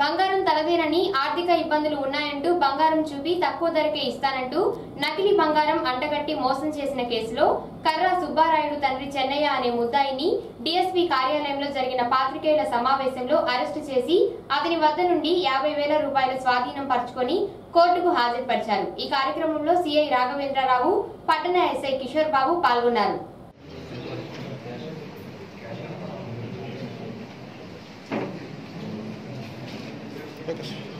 బంగారం తనదేనని ఆర్థిక ఇబ్బందులు ఉన్నాయంటూ బంగారం చూపి తక్కువ ధరకే ఇస్తానంటూ నకిలీ బంగారం అంటగట్టి మోసం చేసిన కేసులో కర్రా సుబ్బారాయుడు తండ్రి చెన్నయ్య అనే ముద్దాయిని డిఎస్పీ కార్యాలయంలో జరిగిన పాత్రికేయుల సమావేశంలో అరెస్టు చేసి అతని వద్ద నుండి యాభై వేల రూపాయల స్వాధీనం పరుచుకొని కోర్టుకు హాజరుపరిచారు. ఈ కార్యక్రమంలో సిఐ రాఘవేంద్రరావు పట్టణ ఎస్ఐ కిషోర్ బాబు పాల్గొన్నారు. Dankeschön.